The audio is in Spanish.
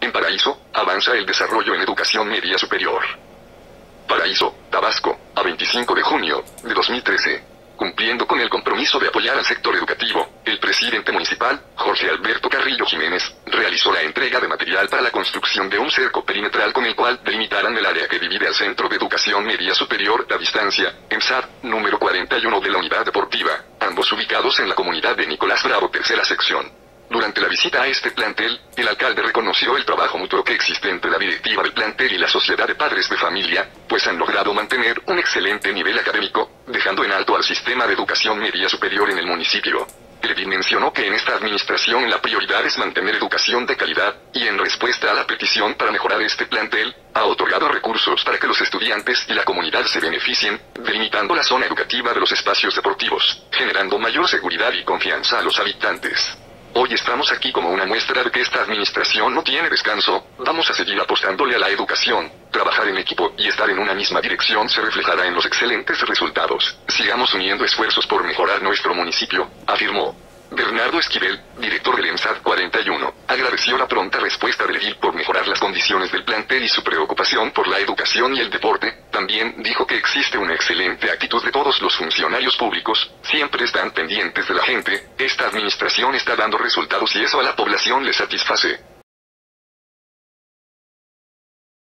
En Paraíso, avanza el desarrollo en educación media superior. Paraíso, Tabasco, a 25 de junio de 2013. Cumpliendo con el compromiso de apoyar al sector educativo, el presidente municipal, Jorge Alberto Carrillo Jiménez, realizó la entrega de material para la construcción de un cerco perimetral con el cual delimitaran el área que divide al Centro de Educación Media Superior a distancia, EMSAD, número 41 de la Unidad Deportiva, ambos ubicados en la comunidad de Nicolás Bravo, tercera sección. Durante la visita a este plantel, el alcalde reconoció el trabajo mutuo que existe entre la directiva del plantel y la sociedad de padres de familia, pues han logrado mantener un excelente nivel académico, dejando en alto al sistema de educación media superior en el municipio. El mencionó que en esta administración la prioridad es mantener educación de calidad, y en respuesta a la petición para mejorar este plantel, ha otorgado recursos para que los estudiantes y la comunidad se beneficien, delimitando la zona educativa de los espacios deportivos, generando mayor seguridad y confianza a los habitantes. Hoy estamos aquí como una muestra de que esta administración no tiene descanso, vamos a seguir apostándole a la educación, trabajar en equipo y estar en una misma dirección se reflejará en los excelentes resultados. Sigamos uniendo esfuerzos por mejorar nuestro municipio, afirmó. Bernardo Esquivel, director del EMSAT 41, agradeció la pronta respuesta del edil por mejorar las condiciones del plantel y su preocupación por la educación y el deporte. También dijo que existe una excelente actitud de todos los funcionarios públicos, siempre están pendientes de la gente, esta administración está dando resultados y eso a la población le satisface.